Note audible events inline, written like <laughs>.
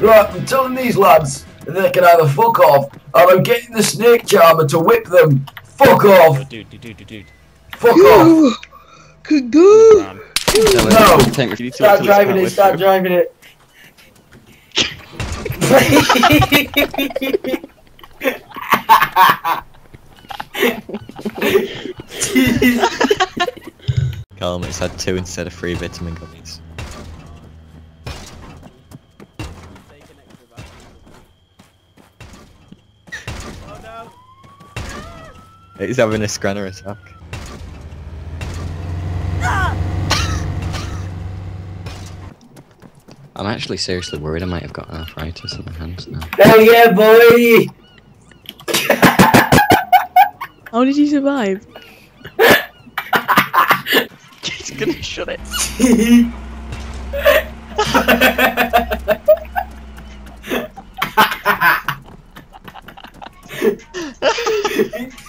Right, I'm telling these lads that they can either fuck off, or I'm getting the snake charmer to whip them. Fuck off! dude, dude, dude, dude, dude. Fuck off! You could go. Um, No! Tank, you need to Start driving it, with start driving it. Calm, it's had two instead of three vitamin gummies. He's having a scranner attack. I'm actually seriously worried I might have got arthritis in my hands now. Hell yeah, boy! <laughs> How did you survive? <laughs> he's gonna shut it. <laughs>